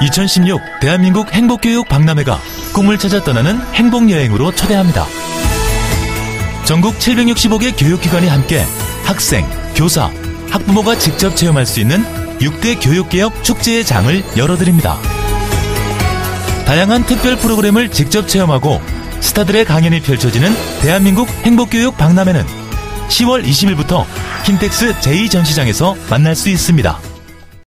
2016 대한민국 행복교육 박람회가 꿈을 찾아 떠나는 행복여행으로 초대합니다. 전국 765개 교육기관이 함께 학생, 교사, 학부모가 직접 체험할 수 있는 6대 교육개혁 축제의 장을 열어드립니다. 다양한 특별 프로그램을 직접 체험하고 스타들의 강연이 펼쳐지는 대한민국 행복교육 박람회는 10월 20일부터 킨텍스 제2전시장에서 만날 수 있습니다.